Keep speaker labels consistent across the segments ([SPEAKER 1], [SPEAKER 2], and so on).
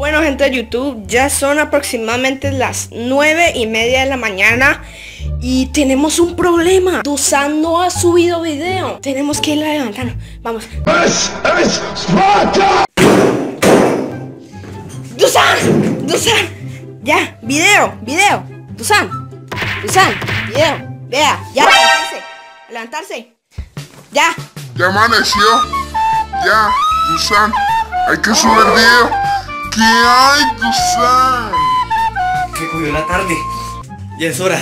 [SPEAKER 1] Bueno gente de YouTube, ya son aproximadamente las 9 y media de la mañana y tenemos un problema. Dusan no ha subido video. Tenemos que ir a levantarnos. Vamos. Dusan, Dusan. Ya, video, video. Dusan, Dusan, video. Vea, ya, levantarse. Levantarse. Ya.
[SPEAKER 2] Ya amaneció. Ya, Dusan. Hay que subir video. ¿Qué hay, Dusan?
[SPEAKER 3] Que cogió la tarde. Ya es hora.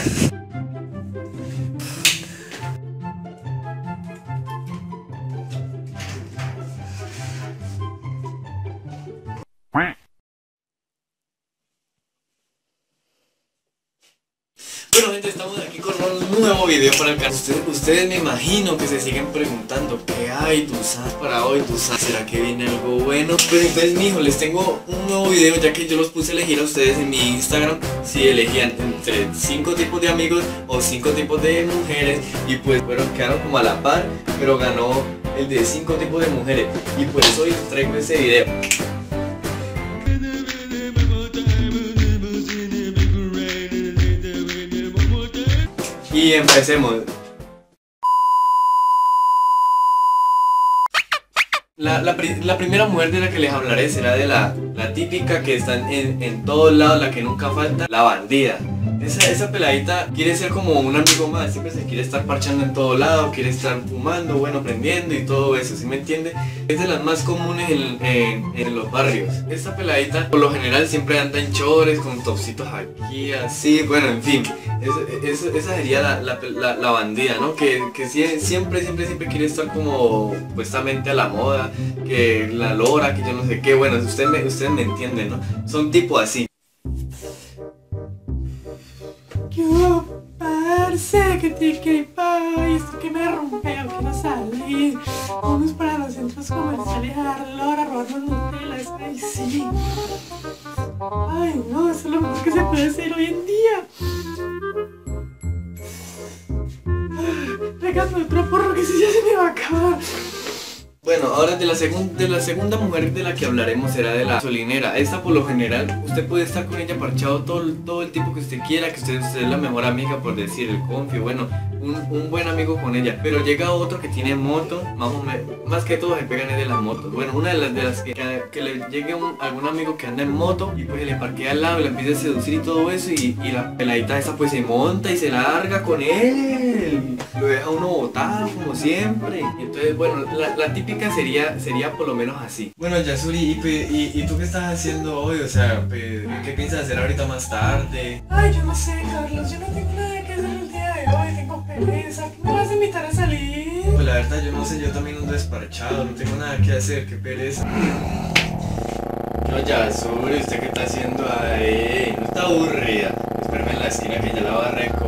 [SPEAKER 3] Estamos aquí con un nuevo video para el canal. Ustedes, ustedes me imagino que se siguen preguntando ¿Qué hay Dusan para hoy Dusan? ¿Será que viene algo bueno? Pues entonces mijo, les tengo un nuevo video ya que yo los puse a elegir a ustedes en mi Instagram Si elegían entre 5 tipos de amigos o 5 tipos de mujeres Y pues bueno, quedaron como a la par Pero ganó el de 5 tipos de mujeres. Y pues hoy traigo ese video Y empecemos. La, la pri- la primera mujer de la que les hablaré será de la, la típica que está en, en todos lados, la que nunca falta, la bandida. Esa, esa peladita quiere ser como un amigo más, siempre se quiere estar parchando en todo lado, quiere estar fumando, bueno, prendiendo y todo eso, ¿sí me entiende? Es de las más comunes en, en- los barrios. Esta peladita por lo general siempre anda en chores, con topsitos aquí, así, bueno, en fin. Es- es- esa sería la, la, la- la bandida, ¿no? Que, que sie- siempre, siempre, siempre quiere estar como puestamente a la moda, que la lora, que yo no sé qué, bueno, ustedes me, ustedes me entienden, ¿no? Son tipo así.
[SPEAKER 4] Yo, parce, que te que esto que me rompeo, quiero salir. Vamos para los centros comerciales a dar lora, robarnos Nutelas. Ay, sí. Ay, no, eso es lo mejor que se puede hacer hoy en día. Regame otro porro que si ya se me va a acabar.
[SPEAKER 3] Bueno, ahora de la, de la segunda mujer de la que hablaremos será de la solinera. Esta por lo general, usted puede estar con ella parchado todo, todo el tiempo que usted quiera, que usted, es la mejor amiga, por decir, el confi, bueno, un, un buen amigo con ella. Pero llega otro que tiene moto, más, o más que todo se pegan de las motos. Bueno, una de las, de las que, que, le llegue un- algún amigo que anda en moto y pues le parquea al lado la empieza a seducir y todo eso y, y la peladita esa pues se monta y se larga con él. Lo deja uno botado como siempre. Y entonces, bueno, la, la típica sería, sería por lo menos así. Bueno, Yasuri, ¿y, y, y tú qué estás haciendo hoy? O sea, ¿qué piensas hacer ahorita más tarde?
[SPEAKER 4] Ay, yo no sé, Carlos, yo no tengo nada que hacer el día de hoy, tengo pereza. ¿Qué me vas a invitar a salir?
[SPEAKER 3] Pues la verdad, yo no sé, yo también ando desparchado, no tengo nada que hacer, qué pereza. No, Yasuri, ¿usted qué está haciendo ahí? No está aburrida. Espérame en la esquina que ya la va a recoger.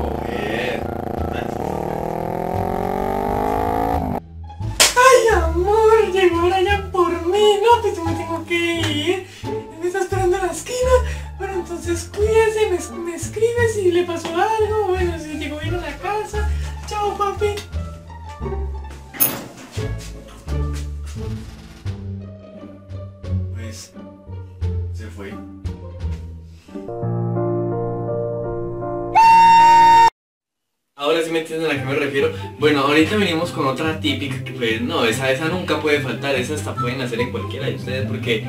[SPEAKER 3] Sí me entienden a qué me refiero. Bueno, ahorita venimos con otra típica que pues no, esa, esa nunca puede faltar, esa hasta pueden hacer en cualquiera de ustedes porque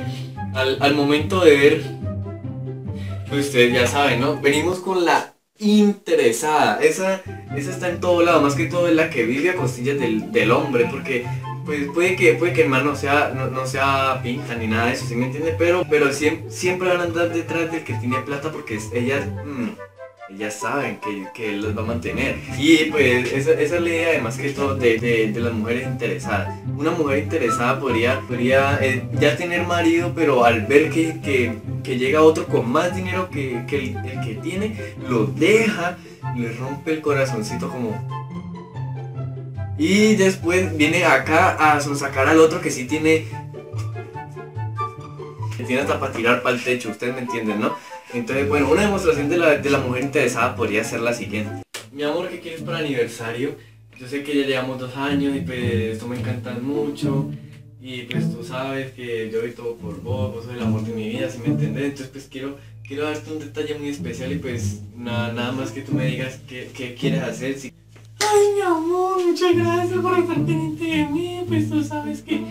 [SPEAKER 3] al, momento de ver, pues ustedes ya saben, ¿no? Venimos con la interesada. Esa, esa está en todo lado, más que todo es la que vive a costillas del, del hombre, porque pues puede que, puede que el man no sea, no, no sea pinta ni nada de eso, ¿sí me entiende? Pero, pero siempre, siempre van a andar detrás del que tiene plata porque ellas, mm, ellas saben que, que él los va a mantener. Y pues esa, esa es la idea además que todo de, de- de las mujeres interesadas. Una mujer interesada podría, podría eh, ya tener marido, pero al ver que, que, que llega otro con más dinero que, que el, el que tiene, lo deja, le rompe el corazoncito como... Y después viene acá a sonsacar al otro que sí tiene... Que tiene hasta para tirar para el techo, ustedes me entienden, ¿no? Entonces, bueno, una demostración de la, de la mujer interesada podría ser la siguiente. Mi amor, ¿qué quieres para aniversario? Yo sé que ya llevamos dos años y pues esto me encanta mucho. Y pues tú sabes que yo doy todo por vos, vos sos el amor de mi vida, si me entendés. Entonces pues quiero, quiero darte un detalle muy especial y pues nada, nada más que tú me digas qué, qué quieres hacer. Si...
[SPEAKER 4] Ay, mi amor, muchas gracias por estar pendiente de mí. Pues tú sabes que,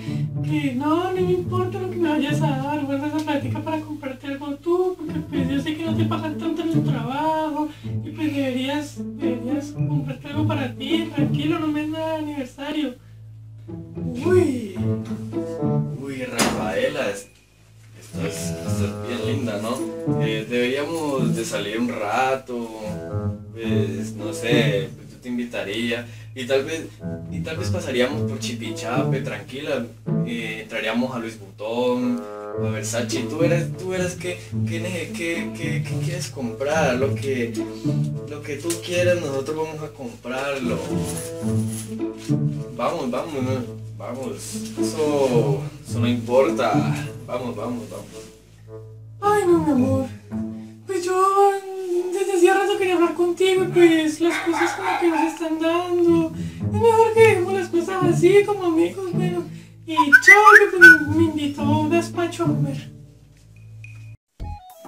[SPEAKER 4] que no, no me importa lo que me vayas a dar. Guarda esa plática para comprarte que pagan tanto en tu trabajo. Y pues deberías, deberías comprarte algo para ti. Tranquilo, no me es aniversario. Uy,
[SPEAKER 3] Uy, Rafaela, es- estás, estás bien linda, ¿no? Eh, deberíamos de salir un rato, pues no sé, yo te invitaría y tal vez y tal vez pasaríamos por Chipichape, tranquila, entraríamos a Luis Butón, a Versace, tú verás, tú verás qué, quieres comprar, lo que, lo que tú quieras, nosotros vamos a comprarlo. Vamos, vamos, vamos, eso, eso no importa. Vamos, vamos, vamos.
[SPEAKER 4] ay no, mi amor. Pues yo desde hacía rato quería hablar contigo y pues las cosas como que nos están dando. Así como amigos, bueno. Y chao, que pues, me invitó a un despacho a comer.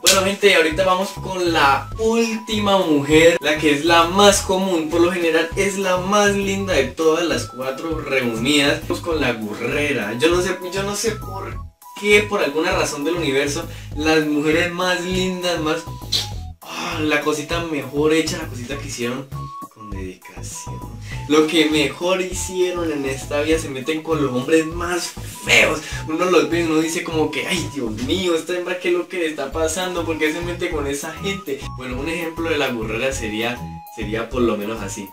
[SPEAKER 3] Bueno gente, ahorita vamos con la última mujer, la que es la más común, por lo general es la más linda de todas las cuatro reunidas. Vamos con la gurrera. Yo no sé, yo no sé por qué, por alguna razón del universo, las mujeres más lindas, más ah, la cosita mejor hecha, la cosita que hicieron dedicación. Lo que mejor hicieron en esta vida se meten con los hombres más feos. Uno los ve y uno dice como que, ay Dios mío, esta hembra qué es lo que le está pasando, ¿por qué se mete con esa gente? Bueno, un ejemplo de la burrera sería, sería por lo menos así.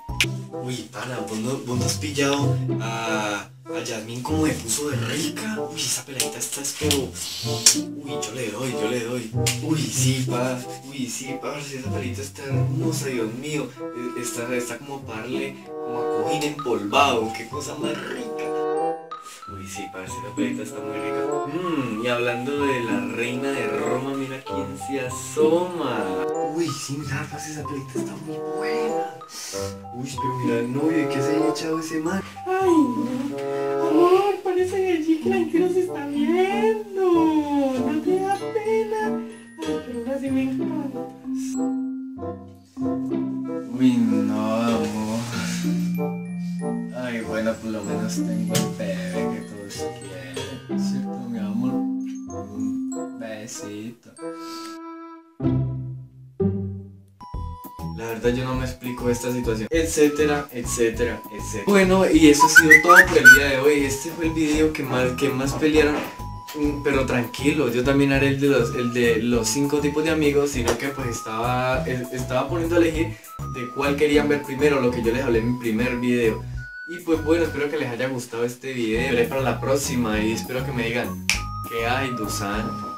[SPEAKER 3] Uy, pana, ¿vos no, vos no has pillado a, a Yasmín como me puso de rica? Uy, esa peladita está es pero... Uy, yo le doy, yo le doy. Uy, sí, pa. Uy, sí, parce, esa peladita está hermosa, Dios mío. Eh, Está, está como parle, como a cojín empolvado. Qué cosa más rica. Uy, sí, parce, esa peladita está muy rica. Mmm, y hablando de la reina de Roma, mira quién se asoma. Uy, sí, mira, parce, esa peladita está muy buena. Uy, pero mira el novio, ¿qué se ha echado ese man?
[SPEAKER 4] Ay, no. Amor, parece que allí que la gente nos está viendo. No te da pena. Ay, pero ahora sí me encantas.
[SPEAKER 3] Uy, no, amor. Ay, bueno, por lo menos tengo el bebé que todos quieren. ¿Cierto, mi amor? Un besito. Verdad yo no me explico esta situación, etcétera, etcétera, etcétera. Bueno, y eso ha sido todo por el día de hoy. Este fue el video que más, que más pelearon. Mm, Pero tranquilo, yo también haré el de los, el de los cinco tipos de amigos, sino que pues estaba, estaba poniendo a elegir de cuál querían ver primero, lo que yo les hablé en mi primer video. Y pues bueno, espero que les haya gustado este video. Veré para la próxima y espero que me digan, ¿qué hay, Dusan?